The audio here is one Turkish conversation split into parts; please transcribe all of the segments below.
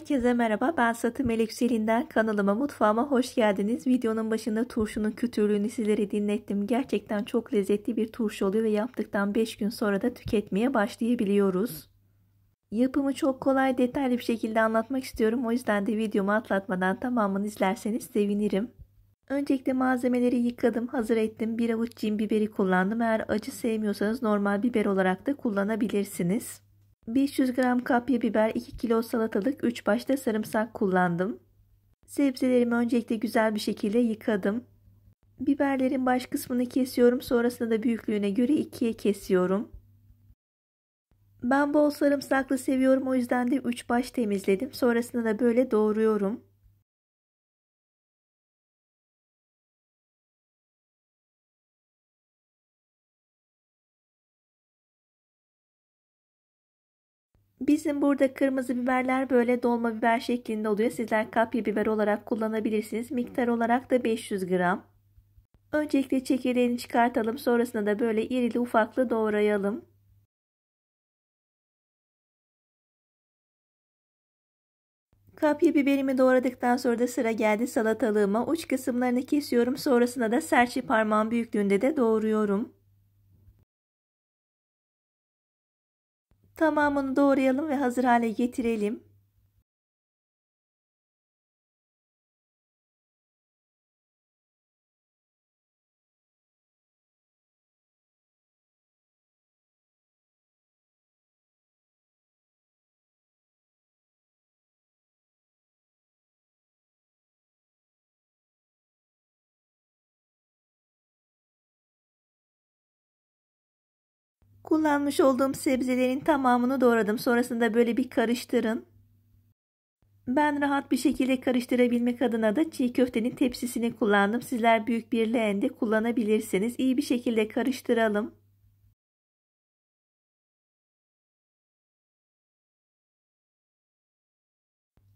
Herkese merhaba ben Satı Melek Yükselinden kanalıma mutfağıma hoş geldiniz. Videonun başında turşunun kütürlüğünü sizlere dinlettim. Gerçekten çok lezzetli bir turşu oluyor ve yaptıktan 5 gün sonra da tüketmeye başlayabiliyoruz. Yapımı çok kolay detaylı bir şekilde anlatmak istiyorum. O yüzden de videomu atlatmadan tamamını izlerseniz sevinirim. Öncelikle malzemeleri yıkadım, hazır ettim. Bir avuç cin biberi kullandım. Eğer acı sevmiyorsanız normal biber olarak da kullanabilirsiniz. 500 gram kapya biber, 2 kilo salatalık, 3 başta sarımsak kullandım. Sebzelerimi öncelikle güzel bir şekilde yıkadım. Biberlerin baş kısmını kesiyorum. Sonrasında da büyüklüğüne göre ikiye kesiyorum. Ben bol sarımsaklı seviyorum. O yüzden de 3 baş temizledim. Sonrasında da böyle doğruyorum. Bizim burada kırmızı biberler böyle dolma biber şeklinde oluyor. Sizler kapya biber olarak kullanabilirsiniz. Miktar olarak da 500 gram. Öncelikle çekirdeğini çıkartalım. Sonrasında da böyle irili ufaklı doğrayalım. Kapya biberimi doğradıktan sonra da sıra geldi salatalığıma. Uç kısımlarını kesiyorum. Sonrasında da serçe parmağım büyüklüğünde de doğruyorum. Tamamını doğrayalım ve hazır hale getirelim. Kullanmış olduğum sebzelerin tamamını doğradım. Sonrasında böyle bir karıştırın. Ben rahat bir şekilde karıştırabilmek adına da çiğ köftenin tepsisini kullandım. Sizler büyük bir leğende kullanabilirsiniz. İyi bir şekilde karıştıralım.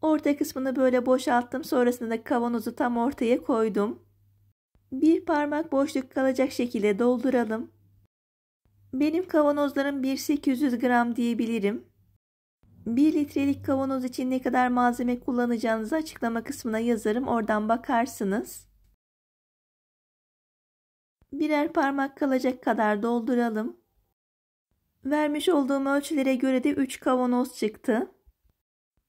Orta kısmını böyle boşalttım. Sonrasında kavanozu tam ortaya koydum. Bir parmak boşluk kalacak şekilde dolduralım. Benim kavanozlarım 1800 gram diyebilirim. 1 litrelik kavanoz için ne kadar malzeme kullanacağınızı açıklama kısmına yazarım. Oradan bakarsınız. Birer parmak kalacak kadar dolduralım. Vermiş olduğum ölçülere göre de 3 kavanoz çıktı.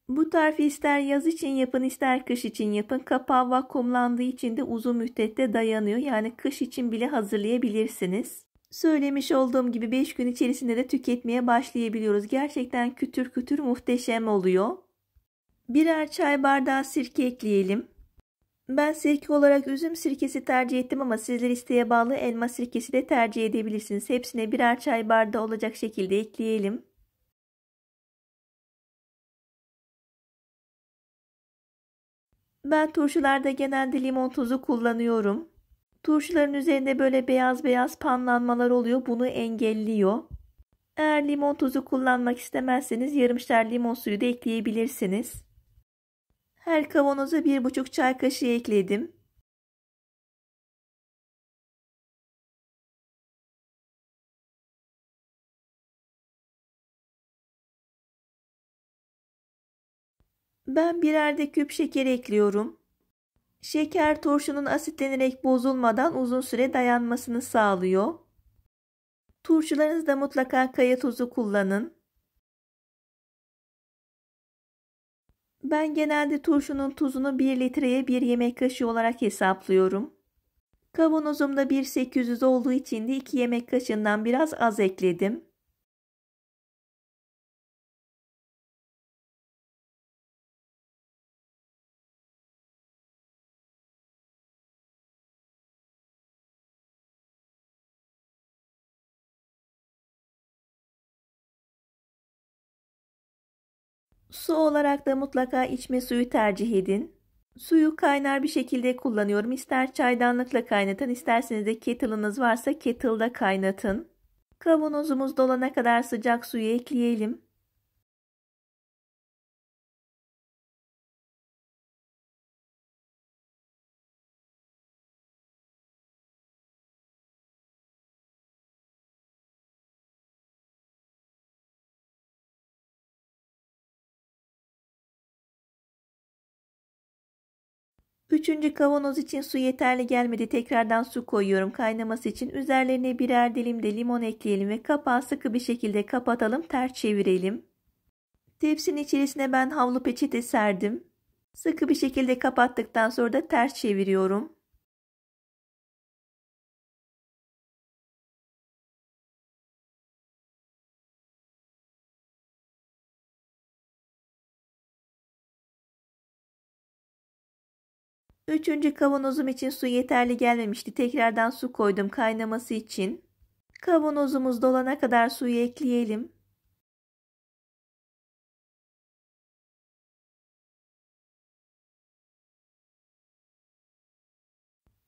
Bu tarifi ister yaz için yapın ister kış için yapın. Kapağı vakumlandığı için de uzun müddette dayanıyor. Yani kış için bile hazırlayabilirsiniz. Söylemiş olduğum gibi 5 gün içerisinde de tüketmeye başlayabiliyoruz. Gerçekten kütür kütür muhteşem oluyor. Birer çay bardağı sirke ekleyelim. Ben sirke olarak üzüm sirkesi tercih ettim ama sizler isteğe bağlı elma sirkesi de tercih edebilirsiniz. Hepsine birer çay bardağı olacak şekilde ekleyelim. Ben turşularda genelde limon tuzu kullanıyorum. Turşuların üzerinde böyle beyaz beyaz panlanmalar oluyor. Bunu engelliyor. Eğer limon tuzu kullanmak istemezseniz yarımşar limon suyu da ekleyebilirsiniz. Her kavanoza bir buçuk çay kaşığı ekledim. Ben birer de küp şeker ekliyorum. Şeker turşunun asitlenerek bozulmadan uzun süre dayanmasını sağlıyor. Turşularınızda mutlaka kaya tuzu kullanın. Ben genelde turşunun tuzunu 1 litreye 1 yemek kaşığı olarak hesaplıyorum. Kavanozumda 1.800 olduğu için de 2 yemek kaşığından biraz az ekledim. Su olarak da mutlaka içme suyu tercih edin. Suyu kaynar bir şekilde kullanıyorum. İster çaydanlıkla kaynatın, isterseniz de kettle'ınız varsa kettle'da kaynatın. Kavanozumuz dolana kadar sıcak suyu ekleyelim. Üçüncü kavanoz için su yeterli gelmedi. Tekrardan su koyuyorum kaynaması için. Üzerlerine birer dilim de limon ekleyelim ve kapağı sıkı bir şekilde kapatalım. Ters çevirelim. Tepsinin içerisine ben havlu peçete serdim. Sıkı bir şekilde kapattıktan sonra da ters çeviriyorum. Üçüncü kavanozum için su yeterli gelmemişti. Tekrardan su koydum kaynaması için. Kavanozumuz dolana kadar suyu ekleyelim.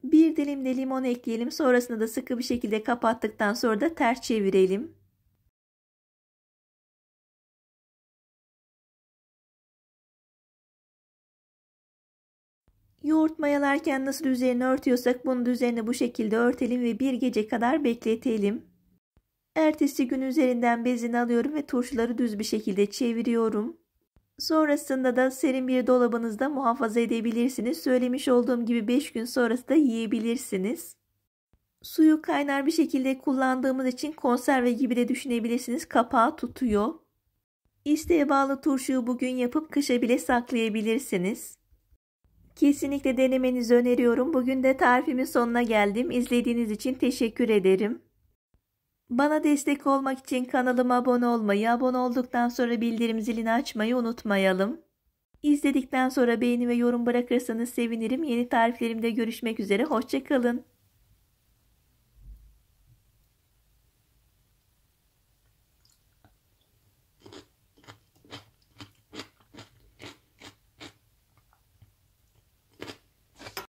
Bir dilim de limon ekleyelim. Sonrasında da sıkı bir şekilde kapattıktan sonra da ters çevirelim. Yoğurt mayalarken nasıl üzerine örtüyorsak bunu da üzerine bu şekilde örtelim ve bir gece kadar bekletelim. Ertesi gün üzerinden bezini alıyorum ve turşuları düz bir şekilde çeviriyorum. Sonrasında da serin bir dolabınızda muhafaza edebilirsiniz. Söylemiş olduğum gibi 5 gün sonrası da yiyebilirsiniz. Suyu kaynar bir şekilde kullandığımız için konserve gibi de düşünebilirsiniz. Kapağı tutuyor. İsteğe bağlı turşuyu bugün yapıp kışa bile saklayabilirsiniz. Kesinlikle denemenizi öneriyorum. Bugün de tarifimin sonuna geldim. İzlediğiniz için teşekkür ederim. Bana destek olmak için kanalıma abone olmayı, abone olduktan sonra bildirim zilini açmayı unutmayalım. İzledikten sonra beğeni ve yorum bırakırsanız sevinirim. Yeni tariflerimde görüşmek üzere. Hoşçakalın.